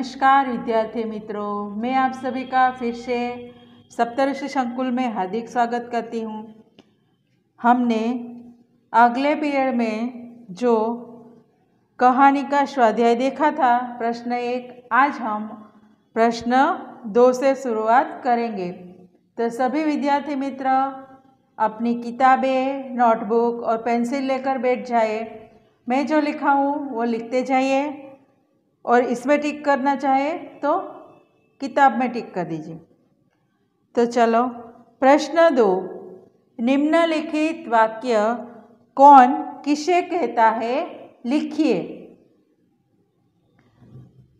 नमस्कार विद्यार्थी मित्रों, मैं आप सभी का फिर से सप्तऋषि संकुल में हार्दिक स्वागत करती हूँ। हमने अगले पीरियड में जो कहानी का स्वाध्याय देखा था, प्रश्न एक, आज हम प्रश्न दो से शुरुआत करेंगे। तो सभी विद्यार्थी मित्र, अपनी किताबें, नोटबुक और पेंसिल लेकर बैठ जाए मैं जो लिखा हूँ, वो लिखते जाइए। और इसमें टिक करना चाहे तो किताब में टिक कर दीजिए। तो चलो, प्रश्न दो। निम्नलिखित वाक्य कौन किसे कहता है? लिखिए।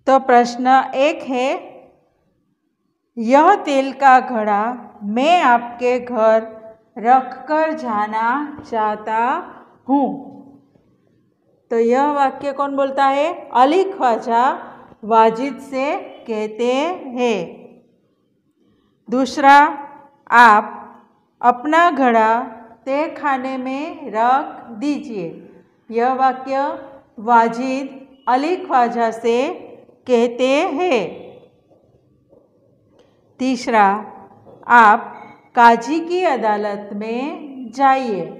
तो प्रश्न एक है, यह तेल का घड़ा मैं आपके घर रख कर जाना चाहता हूँ। तो यह वाक्य कौन बोलता है? अली ख्वाजा वाजिद से कहते हैं। दूसरा, आप अपना घड़ा ते खाने में रख दीजिए। यह वाक्य वाजिद अली ख्वाजा से कहते हैं। तीसरा, आप काजी की अदालत में जाइए।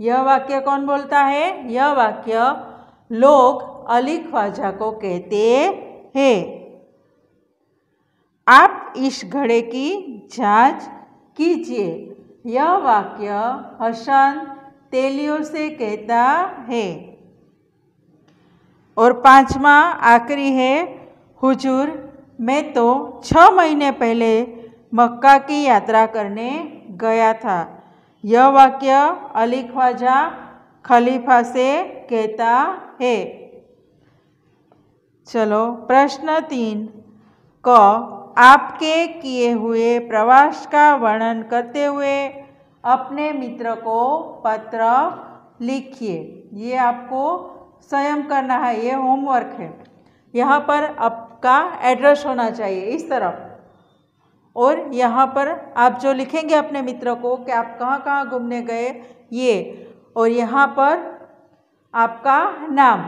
यह वाक्य कौन बोलता है? यह वाक्य लोग अली ख्वाजा को कहते हैं। आप इस घड़े की जाँच कीजिए। यह वाक्य हसन तेलियों से कहता है। और पांचवा आखिरी है, हुजूर, मैं तो छ महीने पहले मक्का की यात्रा करने गया था। यह वाक्य अली ख्वाजा खलीफा से कहता है। चलो, प्रश्न तीन। क, आपके किए हुए प्रवास का वर्णन करते हुए अपने मित्र को पत्र लिखिए। ये आपको स्वयं करना है, ये होमवर्क है। यहाँ पर आपका एड्रेस होना चाहिए, इस तरफ़। और यहाँ पर आप जो लिखेंगे अपने मित्र को कि आप कहाँ कहाँ घूमने गए, ये, और यहाँ पर आपका नाम।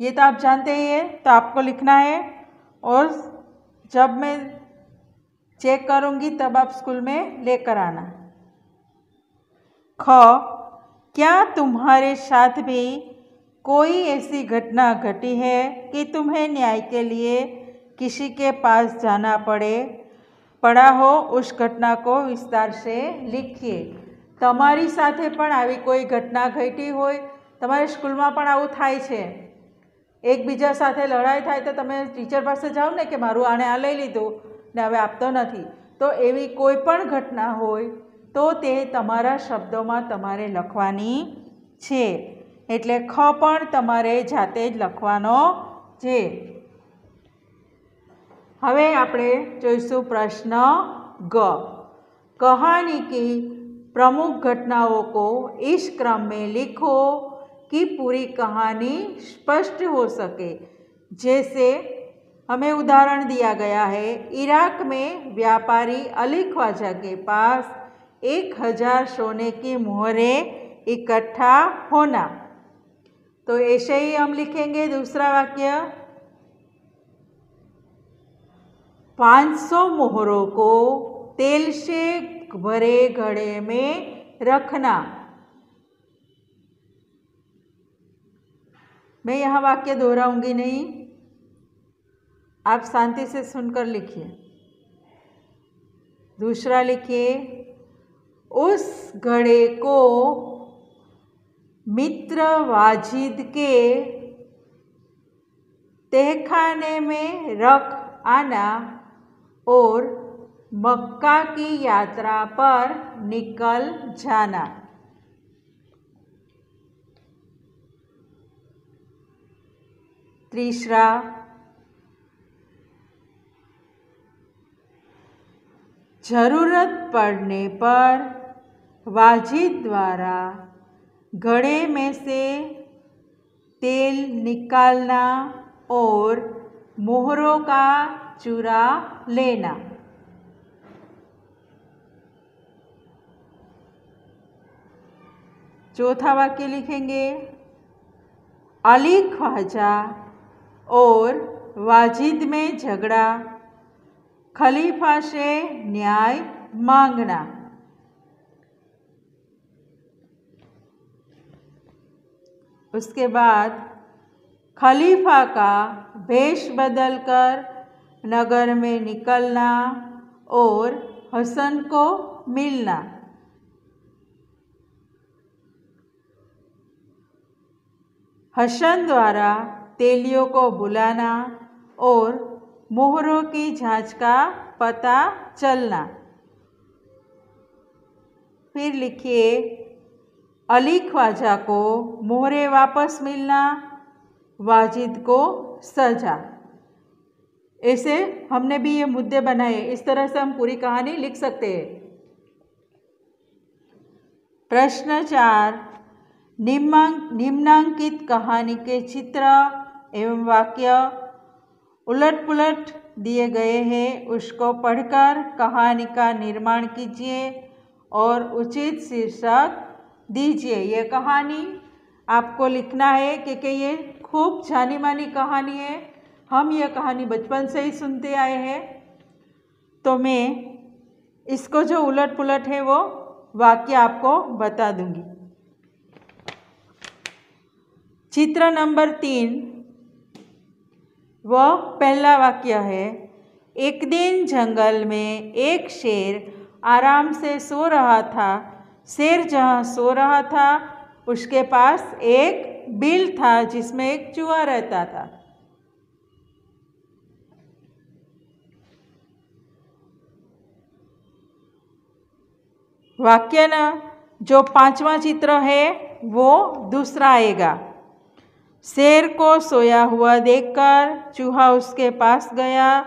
ये तो आप जानते ही हैं तो आपको लिखना है, और जब मैं चेक करूँगी तब आप स्कूल में लेकर आना। ख, क्या तुम्हारे साथ भी कोई ऐसी घटना घटी है कि तुम्हें न्याय के लिए किसी के पास जाना पड़े पड़ा हो उस घटना को विस्तार से लिखिए તમારી સાથે પણ આવી કોઈ ઘટના ઘટી હોય તમારે સ્કૂલમાં પણ આવું થાય છે એકબીજા સાથે લડાઈ થાય તો તમે ટીચર પાસે જાઓ ને કે મારું આણે આ લઈ લીધું ને હવે આપતો નથી તો એવી કોઈ પણ ઘટના હોય તો તે તમારા શબ્દોમાં તમારે લખવાની છે એટલે ખ પણ તમારે જાતે જ લખવાનો છે હવે આપણે જોઈશું પ્રશ્ન ગ कहानी की प्रमुख घटनाओं को इस क्रम में लिखो कि पूरी कहानी स्पष्ट हो सके जैसे हमें उदाहरण दिया गया है इराक में व्यापारी अली ख्वाजा के पास एक हजार सोने की मोहरें इकट्ठा होना तो ऐसे ही हम लिखेंगे दूसरा वाक्य 500 मोहरों को तेल से भरे घड़े में रखना। मैं यहाँ वाक्य दोहराऊँगी नहीं। आप शांति से सुनकर लिखिए। दूसरा लिखिए, उस घड़े को मित्र वाजिद के तहखाने में रख आना। और मक्का की यात्रा पर निकल जाना। तीसरा, ज़रूरत पड़ने पर वाजिद द्वारा घड़े में से तेल निकालना और मोहरों का चूरा लेना। चौथा वाक्य लिखेंगे अली ख्वाजा और वाजिद में झगड़ा, खलीफा से न्याय मांगना। उसके बाद खलीफा का वेश बदलकर नगर में निकलना और हसन को मिलना। हसन द्वारा तेलियों को बुलाना और मोहरों की जाँच का पता चलना। फिर लिखिए, अली ख्वाजा को मोहरे वापस मिलना, वाजिद को सजा। ऐसे हमने भी ये मुद्दे बनाए। इस तरह से हम पूरी कहानी लिख सकते हैं। प्रश्न चार निम्नांकित कहानी के चित्र एवं वाक्य उलट पुलट दिए गए हैं। उसको पढ़कर कहानी का निर्माण कीजिए और उचित शीर्षक दीजिए। ये कहानी आपको लिखना है, क्योंकि ये खूब जानी मानी कहानी है। हम यह कहानी बचपन से ही सुनते आए हैं। तो मैं इसको जो उलट पुलट है वो वाक्य आपको बता दूँगी। चित्र नंबर तीन वह पहला वाक्य है। एक दिन जंगल में एक शेर आराम से सो रहा था। शेर जहाँ सो रहा था, उसके पास एक बिल था जिसमें एक चूहा रहता था। वाक्य न जो पांचवा चित्र है, वो दूसरा आएगा। शेर को सोया हुआ देखकर चूहा उसके पास गया।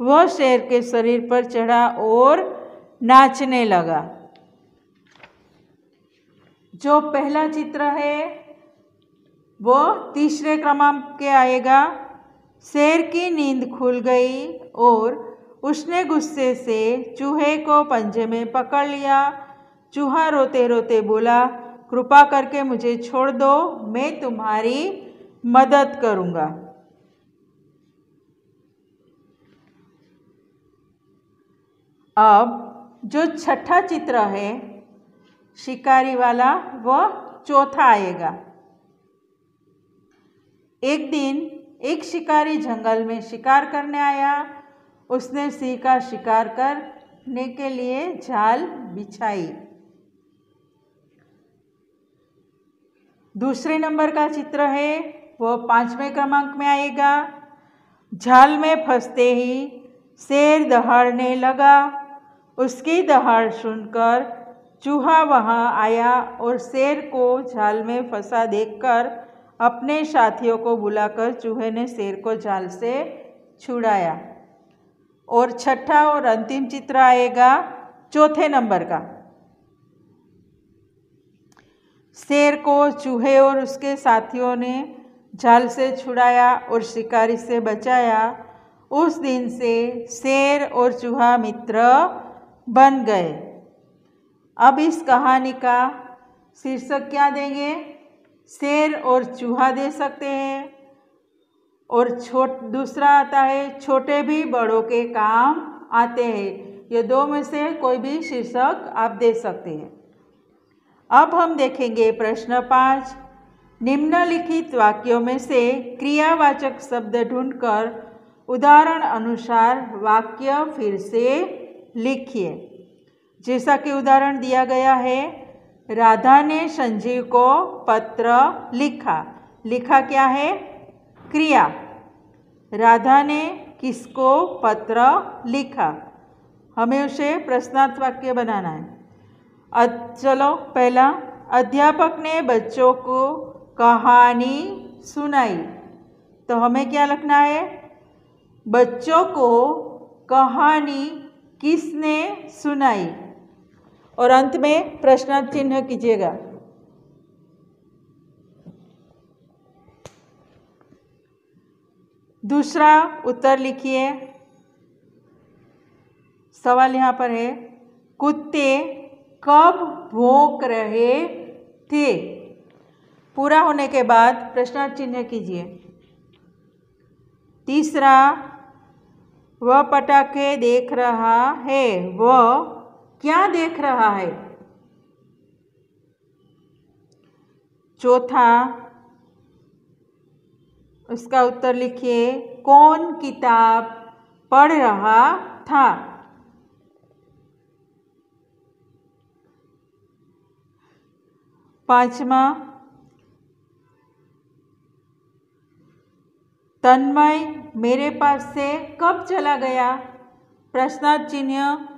वह शेर के शरीर पर चढ़ा और नाचने लगा। जो पहला चित्र है, वो तीसरे क्रमांक के आएगा। शेर की नींद खुल गई और उसने गुस्से से चूहे को पंजे में पकड़ लिया। चूहा रोते रोते बोला, कृपा करके मुझे छोड़ दो, मैं तुम्हारी मदद करूँगा. अब जो छठा चित्र है, शिकारी वाला, वह चौथा आएगा। एक दिन एक शिकारी जंगल में शिकार करने आया। उसने सिंह का शिकार करने के लिए जाल बिछाई। दूसरे नंबर का चित्र है वह पाँचवें क्रमांक में आएगा। झाल में फंसते ही शेर दहाड़ने लगा। उसकी दहाड़ सुनकर चूहा वहाँ आया और शेर को झाल में फंसा देखकर अपने साथियों को बुलाकर चूहे ने शेर को झाल से छुड़ाया। और छठा और अंतिम चित्र आएगा, चौथे नंबर का। शेर को चूहे और उसके साथियों ने जाल से छुड़ाया और शिकारी से बचाया। उस दिन से शेर और चूहा मित्र बन गए। अब इस कहानी का शीर्षक क्या देंगे? शेर और चूहा दे सकते हैं और छोट, दूसरा आता है, छोटे भी बड़ों के काम आते हैं। ये दो में से कोई भी शीर्षक आप दे सकते हैं। अब हम देखेंगे प्रश्न पाँच। निम्नलिखित वाक्यों में से क्रियावाचक शब्द ढूंढकर उदाहरण अनुसार वाक्य फिर से लिखिए। जैसा कि उदाहरण दिया गया है, राधा ने संजीव को पत्र लिखा। लिखा क्या है? क्रिया। राधा ने किसको पत्र लिखा? हमें उसे प्रश्नार्थ वाक्य बनाना है। चलो, पहला, अध्यापक ने बच्चों को कहानी सुनाई। तो हमें क्या लिखना है? बच्चों को कहानी किसने सुनाई? और अंत में प्रश्न चिन्ह कीजिएगा। दूसरा उत्तर लिखिए। सवाल यहाँ पर है, कुत्ते कब भोंक रहे थे? पूरा होने के बाद प्रश्नार्थ चिन्ह कीजिए। तीसरा, वह पटाखे देख रहा है, वह क्या देख रहा है? चौथा, उसका उत्तर लिखिए, कौन किताब पढ़ रहा था? पांचवा, तन्मय मेरे पास से कब चला गया? प्रश्नार्थ चिन्ह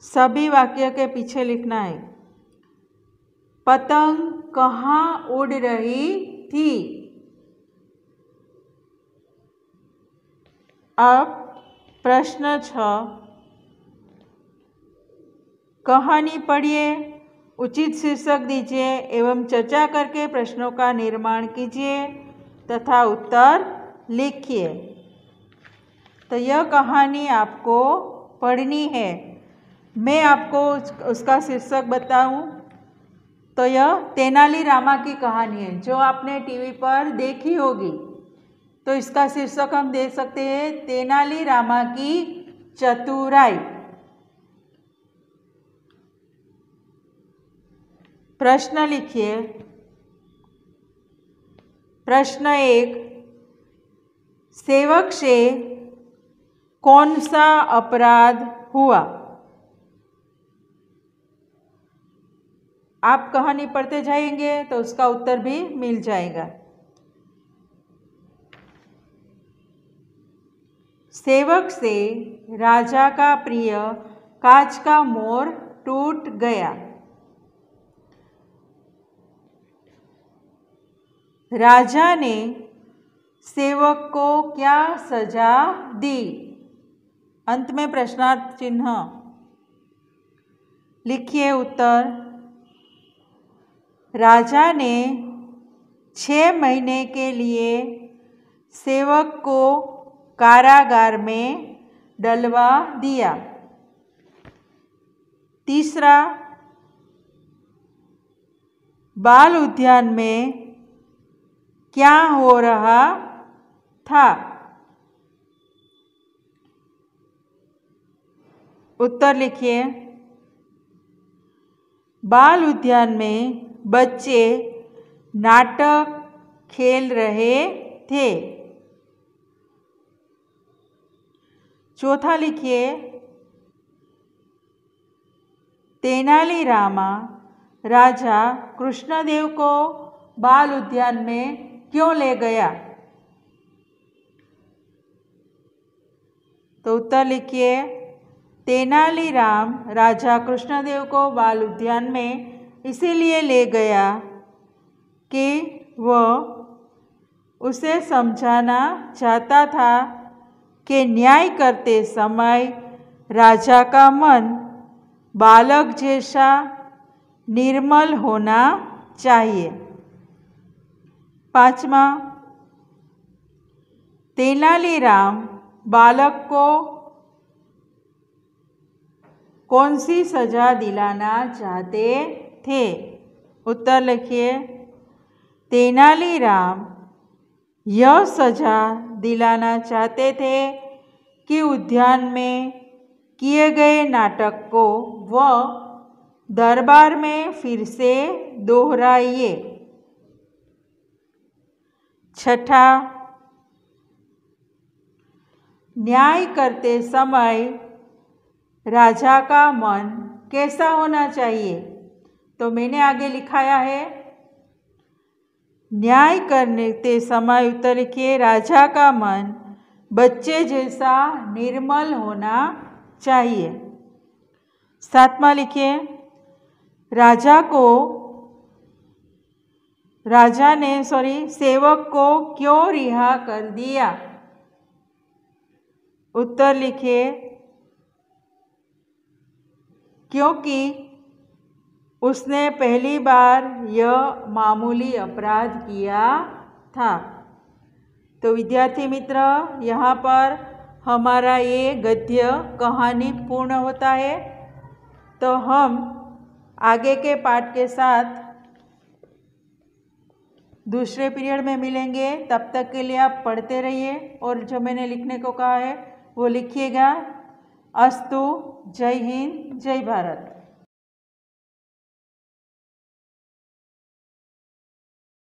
सभी वाक्य के पीछे लिखना है। पतंग कहाँ उड़ रही थी? अब प्रश्न छ। कहानी पढ़िए। उचित शीर्षक दीजिए एवं चर्चा करके प्रश्नों का निर्माण कीजिए तथा उत्तर लिखिए। तो यह कहानी आपको पढ़नी है। मैं आपको उसका शीर्षक बताऊँ। तो यह तेनाली रामा की कहानी है, जो आपने टीवी पर देखी होगी। तो इसका शीर्षक हम दे सकते हैं, तेनाली रामा की चतुराई। प्रश्न लिखिए। प्रश्न एक, सेवक से कौन सा अपराध हुआ? आप कहानी पढ़ते जाएँगे तो उसका उत्तर भी मिल जाएगा। सेवक से राजा का प्रिय कांच का मोर टूट गया। राजा ने सेवक को क्या सजा दी? अंत में प्रश्नार्थ चिन्ह। लिखिए उत्तर। राजा ने छः महीने के लिए सेवक को कारागार में डलवा दिया। तीसरा, बाल उद्यान में क्या हो रहा था? उत्तर लिखिए। बाल उद्यान में बच्चे नाटक खेल रहे थे। चौथा लिखिए। तेनालीरामा राजा कृष्णदेव को बाल उद्यान में क्यों ले गया? तो उत्तर लिखिए, तेनालीराम राजा कृष्णदेव को बाल उद्यान में इसीलिए ले गया कि वह उसे समझाना चाहता था कि न्याय करते समय राजा का मन बालक जैसा निर्मल होना चाहिए। पांचवा तेनालीराम बालक को कौन सी सजा दिलाना चाहते थे? उत्तर लिखिए, तेनालीराम यह सजा दिलाना चाहते थे कि उद्यान में किए गए नाटक को वह दरबार में फिर से दोहराइए। छठा। न्याय करते समय राजा का मन कैसा होना चाहिए? तो मैंने आगे लिखाया है। न्याय करने ते समय उत्तर के राजा का मन बच्चे जैसा निर्मल होना चाहिए। सातवा लिखिए। राजा को राजा ने सॉरी सेवक को क्यों रिहा कर दिया? उत्तर लिखिए क्योंकि उसने पहली बार यह मामूली अपराध किया था। तो विद्यार्थी मित्र, यहाँ पर हमारा ये गद्य कहानी पूर्ण होता है। तो हम आगे के पाठ के साथ दूसरे पीरियड में मिलेंगे, तब तक के लिए आप पढ़ते रहिए और जो मैंने लिखने को कहा है, वो लिखिएगा। अस्तु, जय हिंद, जय भारत।